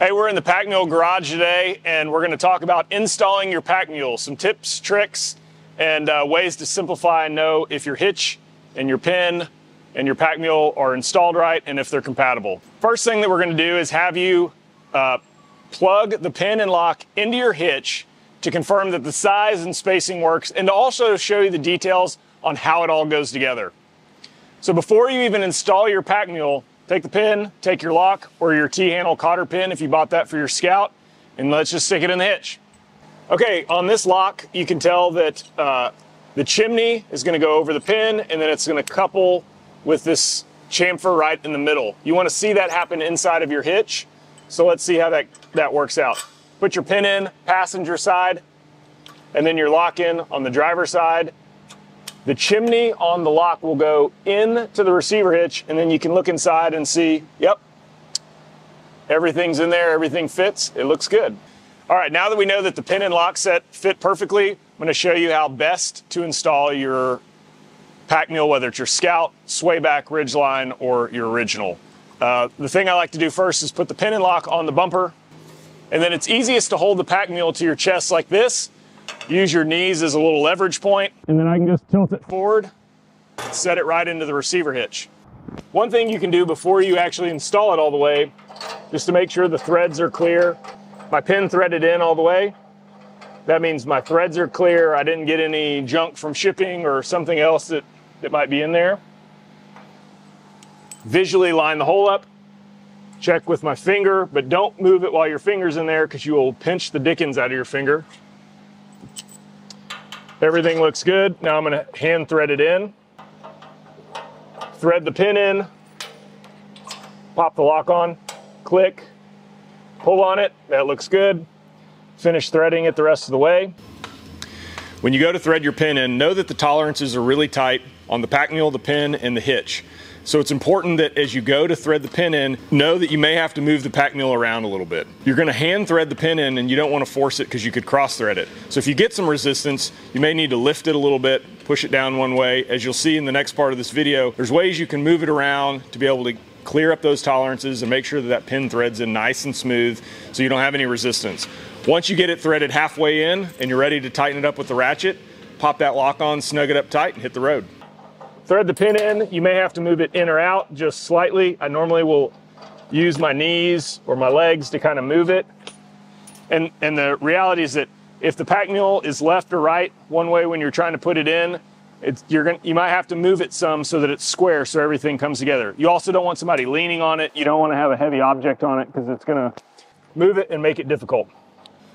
Hey, we're in the Pakmule garage today, and we're going to talk about installing your Pakmule. Some tips, tricks, and uh, ways to simplify and know if your hitch and your pin and your Pakmule are installed right and if they're compatible. First thing that we're going to do is have you uh, plug the pin and lock into your hitch to confirm that the size and spacing works, and to also show you the details on how it all goes together. So before you even install your Pakmule, Take the pin, take your lock or your T-handle cotter pin if you bought that for your Scout, and let's just stick it in the hitch. Okay, on this lock, you can tell that uh, the chimney is gonna go over the pin and then it's gonna couple with this chamfer right in the middle. You wanna see that happen inside of your hitch. So let's see how that, that works out. Put your pin in, passenger side, and then your lock in on the driver side, the chimney on the lock will go into the receiver hitch, and then you can look inside and see, yep, everything's in there, everything fits, it looks good. All right, now that we know that the pin and lock set fit perfectly, I'm gonna show you how best to install your Pakmule, whether it's your Scout, Swayback, Ridgeline, or your original. Uh, the thing I like to do first is put the pin and lock on the bumper, and then it's easiest to hold the Pakmule to your chest like this, Use your knees as a little leverage point, and then I can just tilt it forward, set it right into the receiver hitch. One thing you can do before you actually install it all the way, just to make sure the threads are clear. My pin threaded in all the way. That means my threads are clear. I didn't get any junk from shipping or something else that, that might be in there. Visually line the hole up, check with my finger, but don't move it while your finger's in there because you will pinch the dickens out of your finger. Everything looks good. Now I'm gonna hand thread it in. Thread the pin in, pop the lock on, click, pull on it, that looks good. Finish threading it the rest of the way. When you go to thread your pin in, know that the tolerances are really tight on the Pakmule, the pin, and the hitch. So it's important that as you go to thread the pin in, know that you may have to move the Pakmule around a little bit. You're gonna hand thread the pin in and you don't wanna force it because you could cross thread it. So if you get some resistance, you may need to lift it a little bit, push it down one way. As you'll see in the next part of this video, there's ways you can move it around to be able to clear up those tolerances and make sure that that pin threads in nice and smooth so you don't have any resistance. Once you get it threaded halfway in and you're ready to tighten it up with the ratchet, pop that lock on, snug it up tight, and hit the road. Thread the pin in. You may have to move it in or out just slightly. I normally will use my knees or my legs to kind of move it. And, and the reality is that if the Pakmule is left or right one way when you're trying to put it in, it's, you're gonna, you might have to move it some so that it's square so everything comes together. You also don't want somebody leaning on it. You don't want to have a heavy object on it because it's going to move it and make it difficult.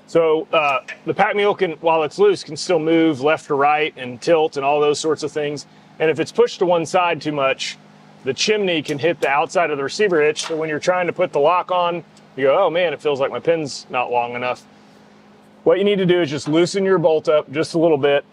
So uh, the Pakmule can, while it's loose, can still move left or right and tilt and all those sorts of things. And if it's pushed to one side too much, the chimney can hit the outside of the receiver hitch. So when you're trying to put the lock on, you go, oh man, it feels like my pin's not long enough. What you need to do is just loosen your bolt up just a little bit,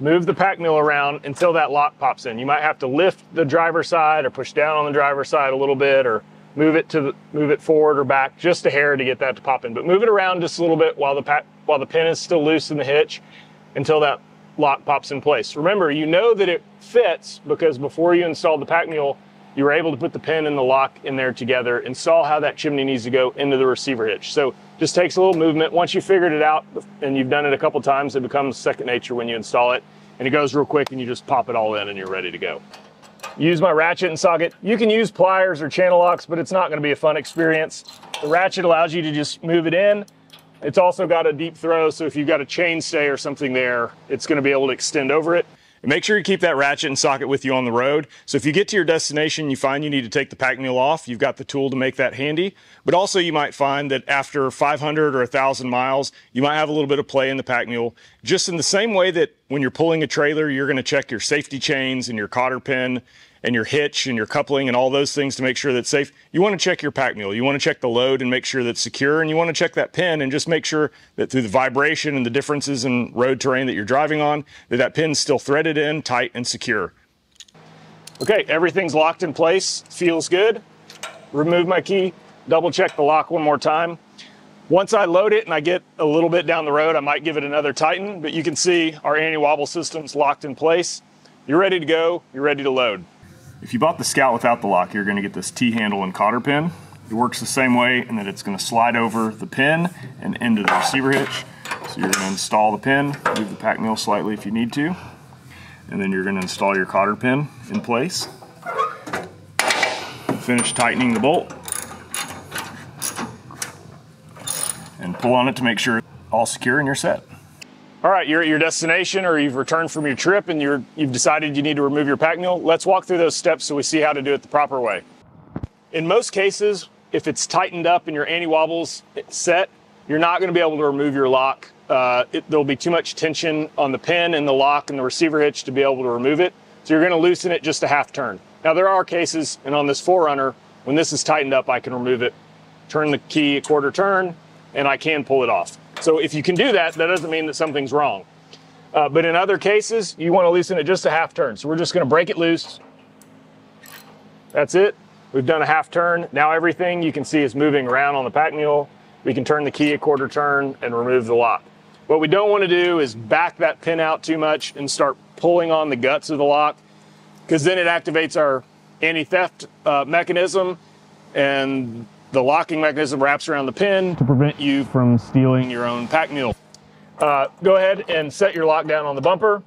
move the Pakmule around until that lock pops in. You might have to lift the driver side or push down on the driver side a little bit or move it to the, move it forward or back just a hair to get that to pop in. But move it around just a little bit while the pack, while the pin is still loose in the hitch until that lock pops in place. Remember, you know that it fits because before you installed the Pakmule, you were able to put the pin and the lock in there together and saw how that chimney needs to go into the receiver hitch. So just takes a little movement. Once you figured it out and you've done it a couple times, it becomes second nature when you install it. And it goes real quick and you just pop it all in and you're ready to go. Use my ratchet and socket. You can use pliers or channel locks, but it's not gonna be a fun experience. The ratchet allows you to just move it in it's also got a deep throw, so if you've got a chainstay or something there, it's going to be able to extend over it. Make sure you keep that ratchet and socket with you on the road. So if you get to your destination, you find you need to take the Pakmule off, you've got the tool to make that handy. But also you might find that after 500 or 1,000 miles, you might have a little bit of play in the Pakmule. Just in the same way that when you're pulling a trailer, you're going to check your safety chains and your cotter pin and your hitch and your coupling and all those things to make sure that's safe. You want to check your Pakmule. You want to check the load and make sure that's secure. And you want to check that pin and just make sure that through the vibration and the differences in road terrain that you're driving on, that that pin's still threaded in, tight, and secure. Okay, everything's locked in place. Feels good. Remove my key. Double check the lock one more time. Once I load it and I get a little bit down the road, I might give it another tighten, but you can see our anti-wobble system's locked in place. You're ready to go, you're ready to load. If you bought the Scout without the lock, you're going to get this T-handle and cotter pin. It works the same way in that it's going to slide over the pin and into the receiver hitch. So you're going to install the pin, move the Pakmule slightly if you need to, and then you're going to install your cotter pin in place. Finish tightening the bolt and pull on it to make sure it's all secure and you're set. All right, you're at your destination or you've returned from your trip and you're, you've decided you need to remove your Pakmule. Let's walk through those steps so we see how to do it the proper way. In most cases, if it's tightened up and your anti-wobbles set, you're not going to be able to remove your lock. Uh, it, there'll be too much tension on the pin and the lock and the receiver hitch to be able to remove it. So you're going to loosen it just a half turn. Now there are cases, and on this 4Runner, when this is tightened up, I can remove it, turn the key a quarter turn, and I can pull it off. So if you can do that, that doesn't mean that something's wrong. Uh, but in other cases, you want to loosen it just a half turn. So we're just going to break it loose. That's it. We've done a half turn. Now everything you can see is moving around on the Pakmule. We can turn the key a quarter turn and remove the lock. What we don't want to do is back that pin out too much and start pulling on the guts of the lock because then it activates our anti-theft uh, mechanism and the locking mechanism wraps around the pin to prevent you from stealing your own Pakmule. Uh, go ahead and set your lock down on the bumper.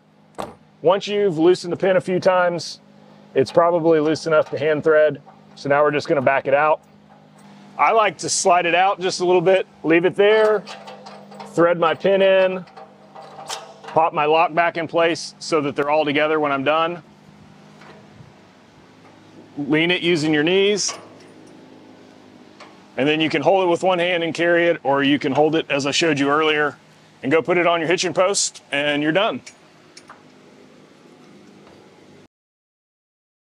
Once you've loosened the pin a few times, it's probably loose enough to hand thread. So now we're just gonna back it out. I like to slide it out just a little bit, leave it there, thread my pin in, pop my lock back in place so that they're all together when I'm done. Lean it using your knees, and then you can hold it with one hand and carry it, or you can hold it as I showed you earlier and go put it on your hitching post and you're done.